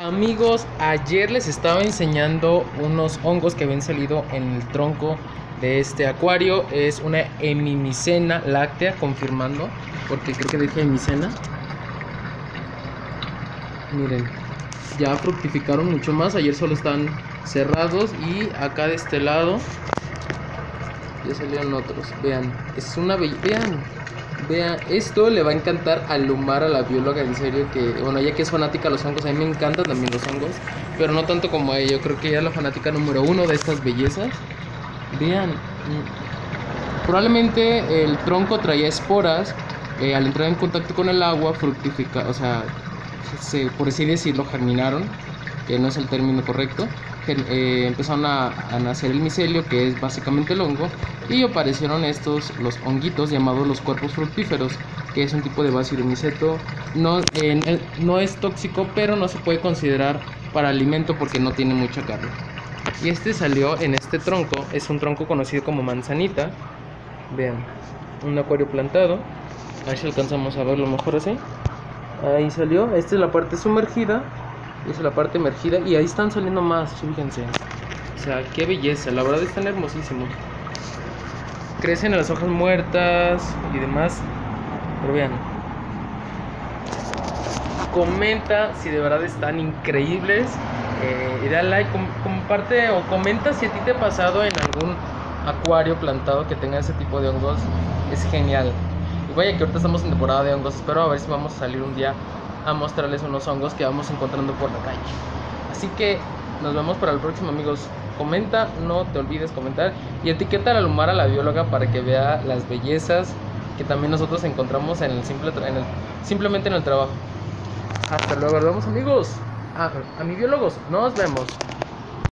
Amigos, ayer les estaba enseñando unos hongos que habían salido en el tronco de este acuario. Es una hemimicena láctea, confirmando, porque creo que dije hemicena. Miren, ya fructificaron mucho más. Ayer solo están cerrados y acá de este lado ya salieron otros. Vean, es una belleza. Vean, vean, esto le va a encantar a Lumar, a la bióloga, en serio, que, bueno, ella que es fanática de los hongos, a mí me encantan también los hongos, pero no tanto como a ella. Yo creo que ella es la fanática número uno de estas bellezas. Vean, mm, probablemente el tronco traía esporas. eh, al entrar en contacto con el agua, fructifica, o sea, se, por así decirlo, germinaron, que no es el término correcto. Eh, empezaron a, a nacer el micelio, que es básicamente el hongo, y aparecieron estos, los honguitos llamados los cuerpos fructíferos, que es un tipo de basilomiceto. No, eh, no es tóxico, pero no se puede considerar para alimento porque no tiene mucha carne. Y este salió en este tronco, es un tronco conocido como manzanita. Vean, un acuario plantado. A ver si alcanzamos a verlo mejor así. Ahí salió, esta es la parte sumergida, esta es la parte emergida y ahí están saliendo más, fíjense. O sea, qué belleza, la verdad están hermosísimos. Crecen en las hojas muertas y demás, pero vean. Comenta si de verdad están increíbles. Eh, y da like, com- comparte o comenta si a ti te ha pasado en algún acuario plantado que tenga ese tipo de hongos. Es genial. Y vaya que ahorita estamos en temporada de hongos. Espero a ver si vamos a salir un día a mostrarles unos hongos que vamos encontrando por la calle. Así que nos vemos para el próximo, amigos. Comenta, no te olvides comentar y etiqueta a Lumara, la bióloga, para que vea las bellezas que también nosotros encontramos en el simple en simplemente en el trabajo. Hasta luego, nos vemos amigos. A, a mi biólogos, nos vemos.